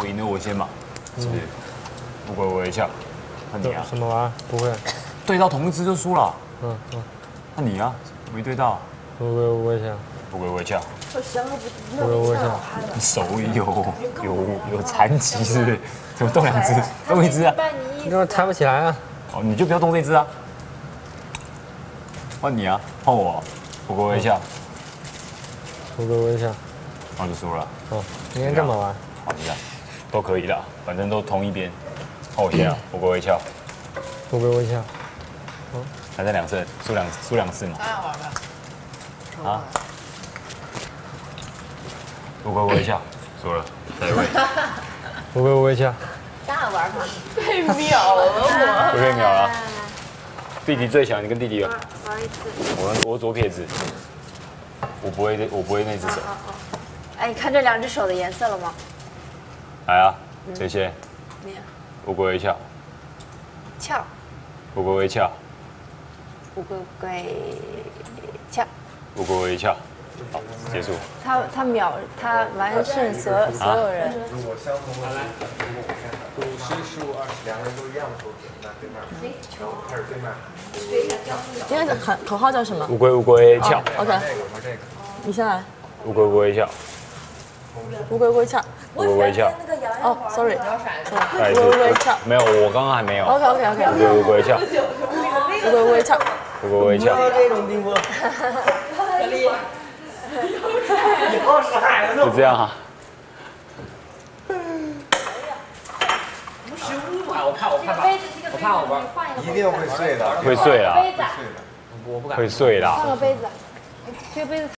我赢了我先嘛，是不是？乌龟微笑，那你啊，什么玩意？不会。对到同一只就输了。嗯嗯，那你啊，没对到，乌龟微笑，乌龟微笑，乌龟微笑。你手有有有残疾是不是？怎么动两只？动一只啊？你怎么抬不起来啊？哦，你就不要动这只啊。换你啊，换我，乌龟微笑，乌龟微笑。我就输了。哦，你应该这么玩。好，你看，都可以啦，反正都同一边。换我先啊，乌龟微笑，乌龟微笑。还剩两次，输两输两次嘛。当然玩吧。啊？乌龟微笑，输了，下一位。乌龟微笑。当然玩吧。被秒了我。不被秒了。弟弟最强，你跟弟弟玩。玩一次。我我左撇子，我不会我不会那只手。哎，你看这两只手的颜色了吗？来啊，谁先？你。乌龟微笑。翘。乌龟微翘。乌龟龟翘。乌龟微翘。好，结束。他他秒他完胜所有所有人。如果相同的，如果我先五十、十五、二十，两个人都一样的手指，那对面，然后开始对面。今天的口口号叫什么？乌龟乌龟翘。OK。这个和这个。你先来。乌龟乌龟翘。乌龟龟翘。乌龟龟翘。哦，sorry。乌龟龟翘。没有，我刚刚还没有。OK OK OK。乌龟乌龟翘。乌龟龟翘。乌龟龟翘。这种地步。以后是海了就这样啊。十五啊！我怕我怕把，我怕我把，一定会碎的，会碎啦，会碎的。我不敢会碎的。换个杯子，这个杯子。